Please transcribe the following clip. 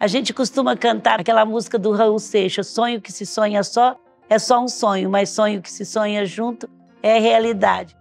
A gente costuma cantar aquela música do Raul Seixas, sonho que se sonha só é só um sonho, mas sonho que se sonha junto é realidade.